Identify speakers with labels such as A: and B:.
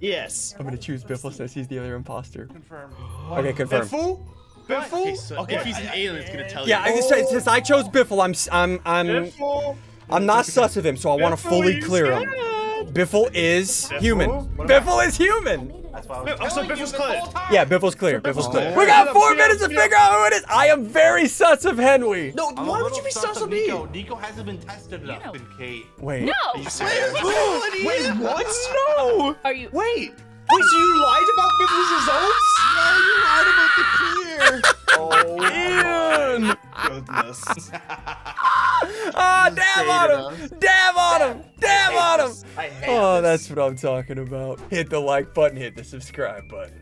A: Yes.
B: I'm gonna choose Biffle since he's the other imposter.
C: Confirm.
B: Okay, confirm.
A: Biffle? Biffle?
D: Okay, so if he's an alien, it's gonna tell
B: Yeah, I
D: you.
B: just said since I chose Biffle, I'm s- I'm I'm
A: Biffle?
B: I'm not sus of him, so I want to fully clear him.
A: Scared?
B: Biffle is
A: Biffle?
B: human. Biffle is human.
C: That's why
A: Oh, so Biffle's clear.
B: Yeah, Biffle's clear.
A: So
B: Biffle's
A: Biffle's
B: clear.
A: clear.
B: We got four
A: yeah,
B: minutes to
A: yeah.
B: figure out who it is. I am very sus of Henry.
A: No,
C: I'm
A: why would you be
C: sus
A: sus
C: of
A: of me?
C: Nico. Nico hasn't been tested enough.
E: know.
C: And Kate.
B: Wait.
E: No.
A: Wait, what? No!
E: Are you?
A: Wait! Wait, so you lied about Biffle's results?
D: Yeah, you lied about the clear.
A: Oh,
B: Ian!
A: goodness.
B: Ah, damn on Damn on him! Damn on him!
A: I hate
B: Oh,
A: this.
B: that's what I'm talking about. Hit the like button, hit the subscribe button.